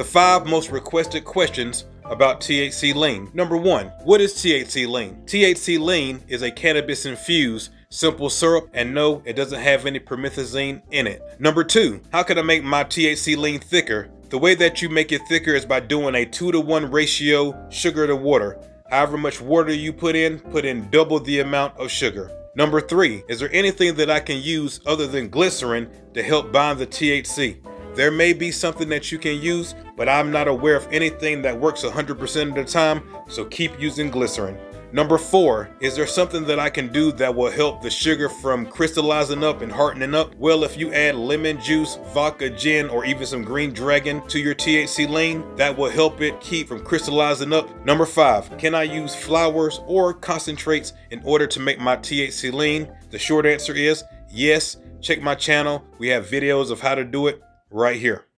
The five most requested questions about THC lean. Number one, what is THC lean? THC lean is a cannabis infused simple syrup and no, it doesn't have any promethazine in it. Number two, how can I make my THC lean thicker? The way that you make it thicker is by doing a two to one ratio sugar to water. However much water you put in, put in double the amount of sugar. Number three, is there anything that I can use other than glycerin to help bind the THC? There may be something that you can use, but I'm not aware of anything that works 100% of the time, so keep using glycerin. Number four, is there something that I can do that will help the sugar from crystallizing up and hardening up? Well, if you add lemon juice, vodka, gin, or even some green dragon to your THC lean, that will help it keep from crystallizing up. Number five, can I use flowers or concentrates in order to make my THC lean? The short answer is yes. Check my channel. We have videos of how to do it right here.